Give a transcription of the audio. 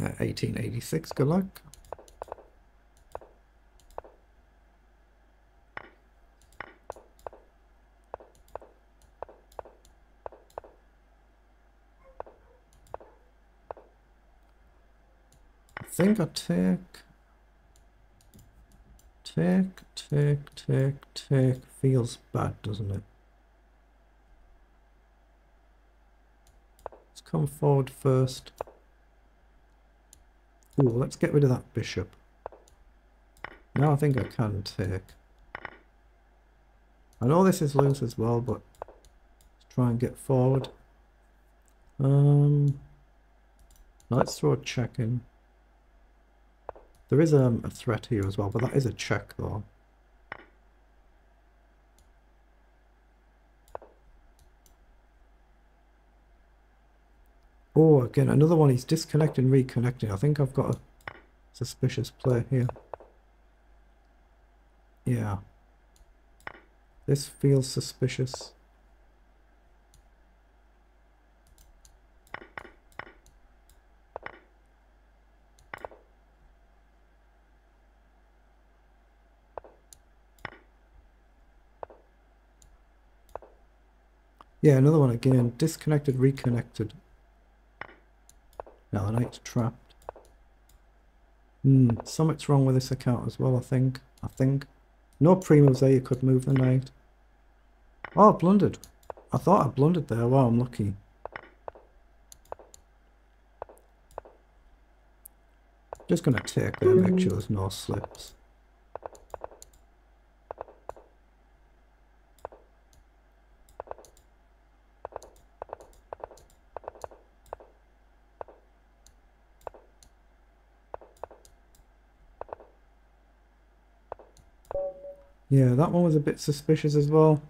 Uh, 1886, good luck. I think I take, take, take. Feels bad, doesn't it? Let's come forward first. Ooh, let's get rid of that bishop. Now I think I can take. I know this is loose as well, but let's try and get forward. Um, let's throw a check in. There is um, a threat here as well, but that is a check though. Oh, again, another one. He's disconnecting, reconnecting. I think I've got a suspicious play here. Yeah. This feels suspicious. Yeah, another one again. Disconnected, reconnected. Now the knight's trapped. Hmm, something's wrong with this account as well, I think. I think. No pre-moves there, you could move the knight. Oh, I blundered. I thought I blundered there. Wow, I'm lucky. Just gonna take there, make sure there's no slips. Yeah, that one was a bit suspicious as well.